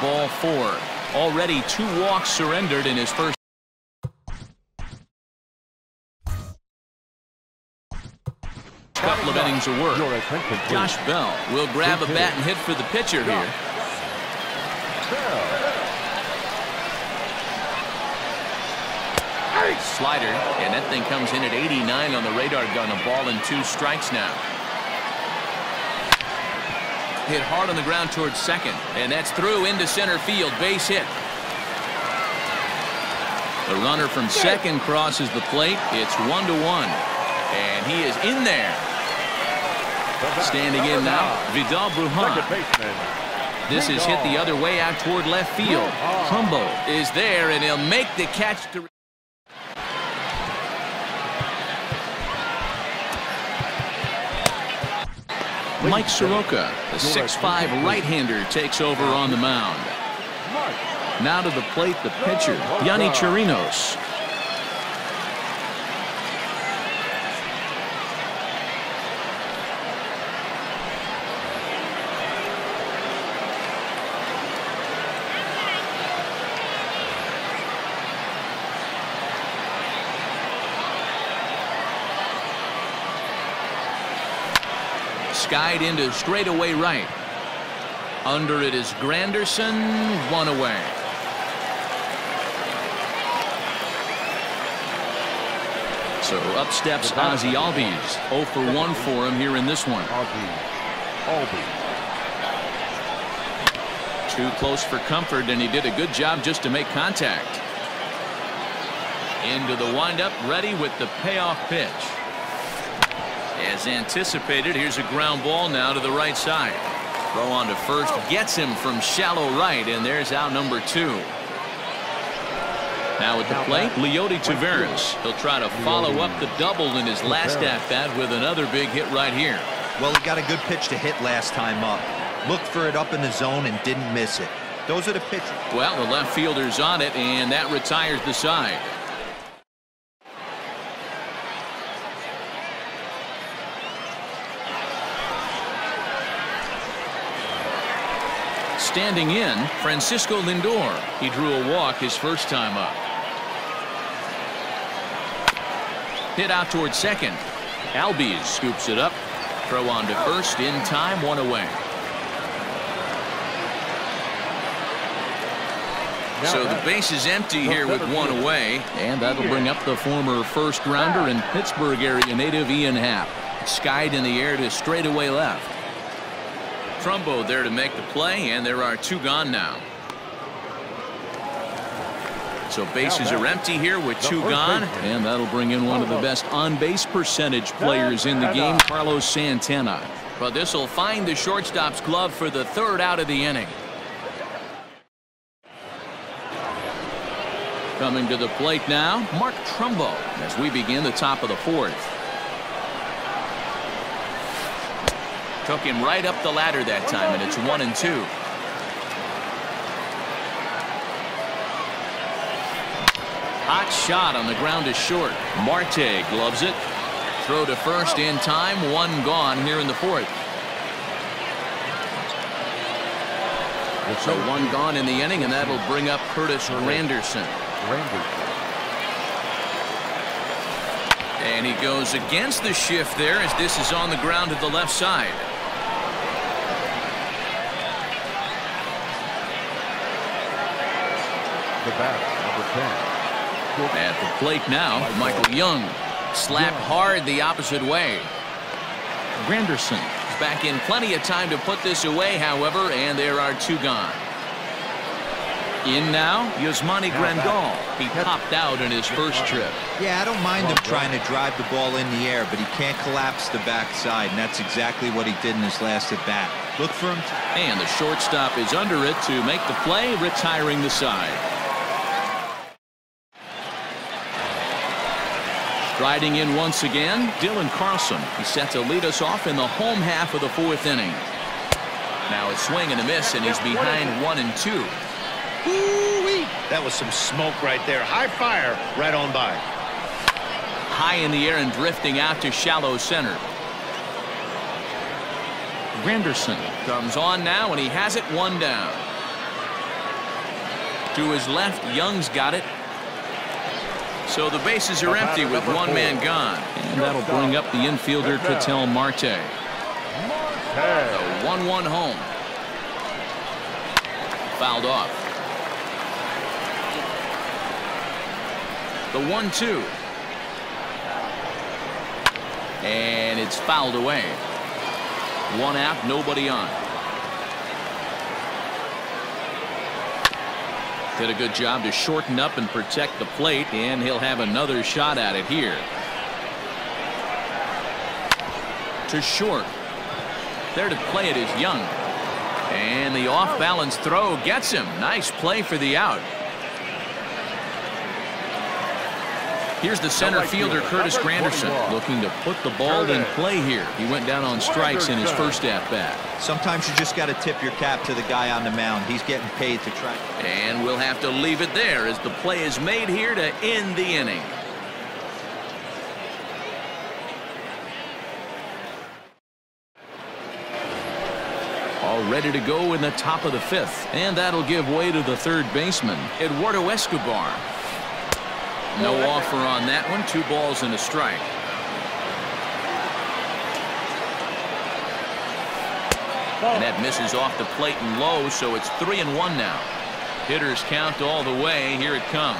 ball four. Already two walks surrendered in his first. Couple of innings of work. Josh Bell will grab a bat and hit for the pitcher here. Slider, and that thing comes in at 89 on the radar gun. A ball and two strikes now. Hit hard on the ground towards second, and that's through into center field. Base hit. The runner from second crosses the plate. It's one to one, and he is in there. Standing in now, Vidal Brujan. This is hit the other way out toward left field. Trumbo is there, and he'll make the catch Mike Soroka, the 6'5 right-hander, takes over on the mound. Now to the plate, the pitcher, Yonny Chirinos. Skied into straightaway right. Under it is Granderson, one away. So up steps Ozzie Albies. 0 for 1 for him here in this one. Too close for comfort, and he did a good job just to make contact. Into the windup, ready with the payoff pitch. As anticipated, here's a ground ball now to the right side. Throw on to first gets him from shallow right, and there's out number two. Now at the plate, Leody Taveras. He'll try to follow up the double in his last at-bat with another big hit right here. Well, he got a good pitch to hit last time up. Looked for it up in the zone and didn't miss it. Those are the pitches. Well, the left fielder's on it, and that retires the side. Standing in, Francisco Lindor. He drew a walk his first time up. Hit out towards second. Albies scoops it up. Throw on to first in time, one away. So the base is empty here with one away, and that'll bring up the former first rounder and Pittsburgh area native Ian Happ. Skied in the air to straightaway left. Trumbo there to make the play, and there are two gone now. So bases are empty here with two gone, and that'll bring in one of the best on-base percentage players in the game, Carlos Santana. But this will find the shortstop's glove for the third out of the inning. Coming to the plate now, Mark Trumbo as we begin the top of the fourth. Took him right up the ladder that time, and it's one and two. Hot shot on the ground is short. Marte gloves it. Throw to first in time. One gone here in the fourth. So one gone in the inning, and that'll bring up Curtis Granderson. And he goes against the shift there as this is on the ground to the left side. The bat, number 10. At the plate now, Michael Young. Slapped hard the opposite way. Granderson is back in plenty of time to put this away, however, and there are two gone. In now, Yasmani Grandal. He popped out in his first trip. Yeah, I don't mind him trying to drive the ball in the air, but he can't collapse the backside, and that's exactly what he did in his last at bat. Look for him. And the shortstop is under it to make the play, retiring the side. Striding in once again, Dylan Carlson. He's set to lead us off in the home half of the fourth inning. Now a swing and a miss, and he's behind one and two. That was some smoke right there. High fire right on by. High in the air and drifting out to shallow center. Granderson comes on now, and he has it one down. To his left, Young's got it. So the bases are empty with one man gone. And that'll bring up the infielder, Ketel Marte. The 1-1 home. Fouled off. The 1-2. And it's fouled away. One out, nobody on. Did a good job to shorten up and protect the plate, and he'll have another shot at it here. To short. There to play it is Young. And the off-balance throw gets him. Nice play for the out. Here's the center fielder, Curtis Granderson, looking to put the ball in play here. He went down on strikes in his first at-bat. Sometimes you just got to tip your cap to the guy on the mound. He's getting paid to try. And we'll have to leave it there as the play is made here to end the inning. All ready to go in the top of the fifth. And that'll give way to the third baseman, Eduardo Escobar. No offer on that one. Two balls and a strike. And that misses off the plate and low, so it's three and one now. Hitters count all the way. Here it comes.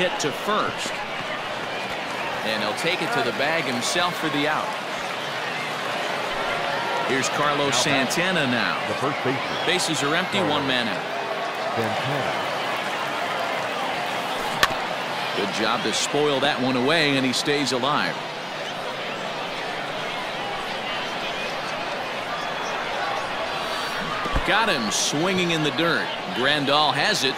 Hit to first. And he'll take it to the bag himself for the out. Here's Carlos Santana now. The first baseman. Bases are empty, one man out. Santana. Good job to spoil that one away, and he stays alive. Got him swinging in the dirt. Grandal has it.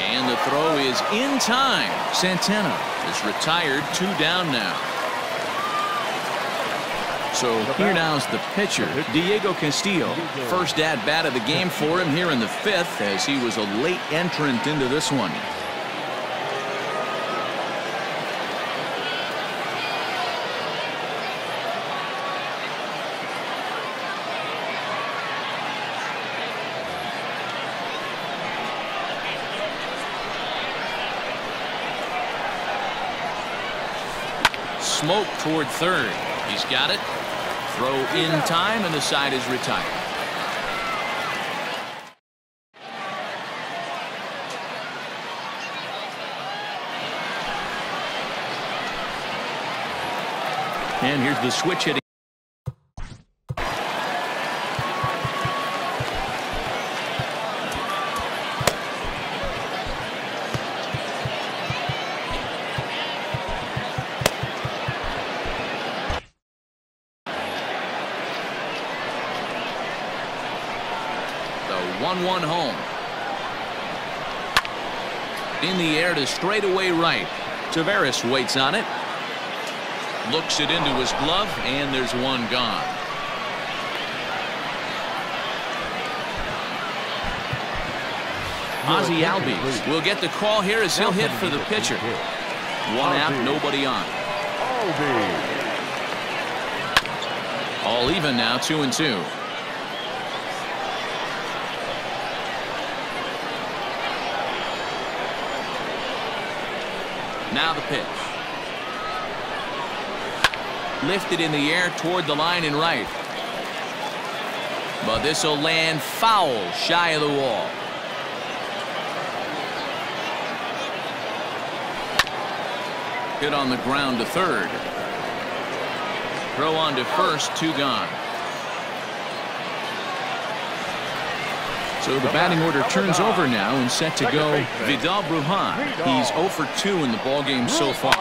And the throw is in time. Santana is retired, two down now. So here now's the pitcher, Diego Castillo. First at bat of the game for him here in the fifth as he was a late entrant into this one. Smoke toward third. He's got it. Throw in time, and the side is retired. And here's the switch hitting. The 1-1 home. In the air to straightaway right. Taveras waits on it. Looks it into his glove, and there's one gone. Ozzie Albies will get the call here as he'll hit for the pitcher. One out, nobody on. All even now, two and two. Now the pitch. Lifted in the air toward the line and right. But this will land foul shy of the wall. Hit on the ground to third. Throw on to first, two gone. So the batting order turns over now and set to go Vidal Brujan. He's 0 for 2 in the ballgame so far.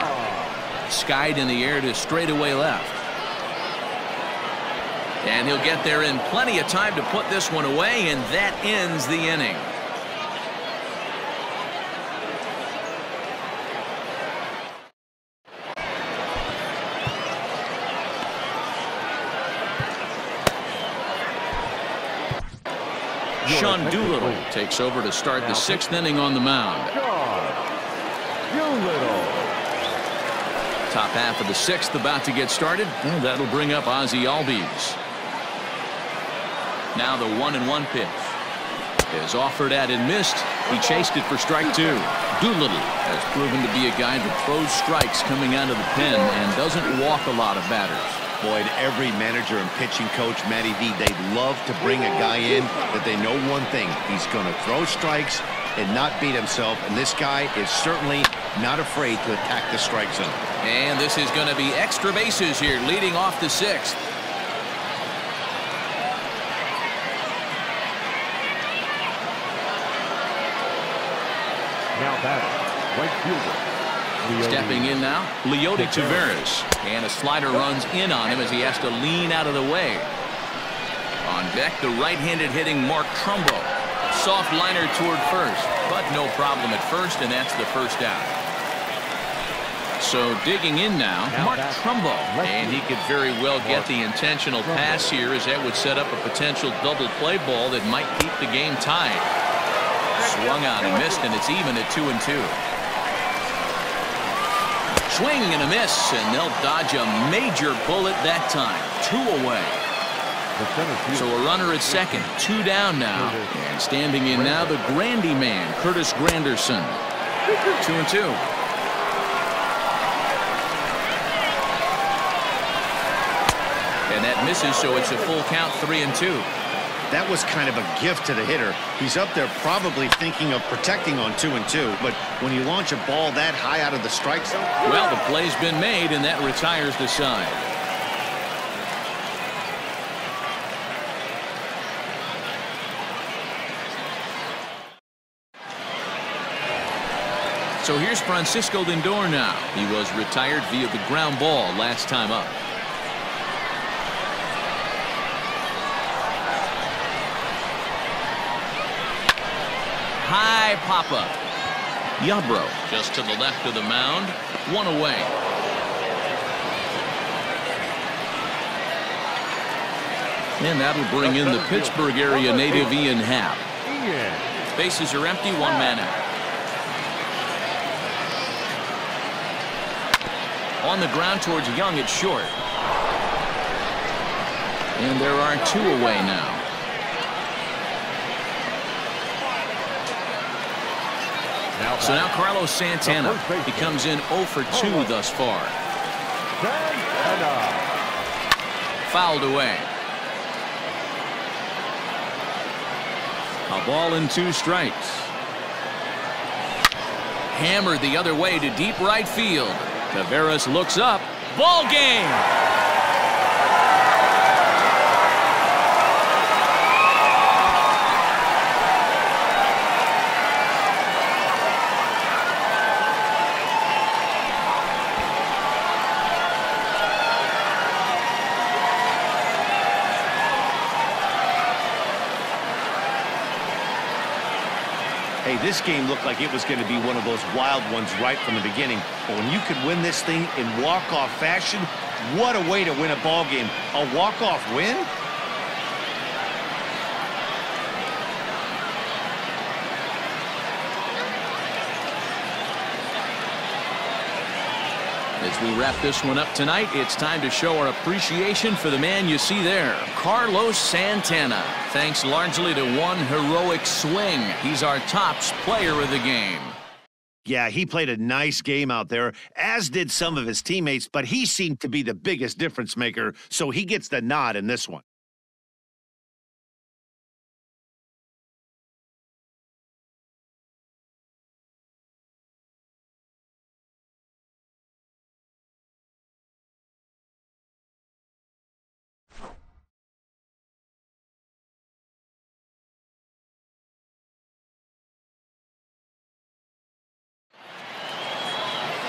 Skied in the air to straightaway left. And he'll get there in plenty of time to put this one away, and that ends the inning. Sean Doolittle takes over to start the sixth inning on the mound. Top half of the sixth about to get started, and that'll bring up Ozzie Albies. Now the one and one pitch. is offered at and missed. He chased it for strike two. Doolittle has proven to be a guy that throws strikes coming out of the pen and doesn't walk a lot of batters. Boyd, every manager and pitching coach, Matty V, they love to bring a guy in that they know one thing. He's going to throw strikes and not beat himself, and this guy is certainly not afraid to attack the strike zone. And this is going to be extra bases here, leading off the sixth. Now batting, right fielder. Stepping in now, Leody Taveras. And a slider runs in on him as he has to lean out of the way. On deck, the right-handed hitting Mark Trumbo. Soft liner toward first, but no problem at first, and that's the first out. So digging in now, Mark. Trumbo. And he could very well get the intentional pass here as that would set up a potential double play ball that might keep the game tied. Swung on and missed, and it's even at two and two. Swing and a miss, and they'll dodge a major bullet that time. Two away. So a runner at second, two down now. And standing in now, the Grandy man, Curtis Granderson. Two and two. And that misses, so it's a full count, three and two. That was kind of a gift to the hitter. He's up there probably thinking of protecting on two and two, but when you launch a ball that high out of the strike zone, Well, the play's been made, and that retires the side. So here's Francisco Lindor now. He was retired via the ground ball last time up. High pop-up. Yarbrough just to the left of the mound. One away. And that'll bring in the Pittsburgh area native Ian Happ. Bases are empty, one man out. On the ground towards Young at short. And there are two away now. Now So now Carlos Santana. The first baseman. He comes in 0 for 2 thus far. Fouled away. A ball and two strikes. Hammered the other way to deep right field. Taveras looks up. Ball game. This game looked like it was going to be one of those wild ones right from the beginning. But when you could win this thing in walk-off fashion, what a way to win a ball game. A walk-off win? As we wrap this one up tonight, it's time to show our appreciation for the man you see there, Carlos Santana. Thanks largely to one heroic swing. He's our tops player of the game. Yeah, he played a nice game out there, as did some of his teammates, but he seemed to be the biggest difference maker, so he gets the nod in this one.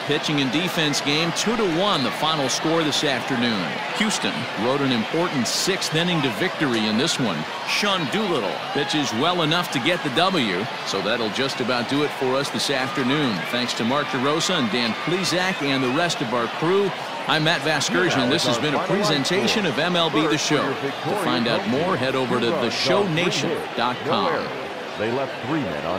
Pitching and defense game, 2 to 1, the final score this afternoon. Houston rode an important sixth inning to victory in this one. Sean Doolittle pitches well enough to get the W, so that'll just about do it for us this afternoon. Thanks to Mark DeRosa and Dan Plesac and the rest of our crew. I'm Matt Vasgersian. This has been a presentation of MLB The Show. To find out more, head over to theshownation.com. They left three men on.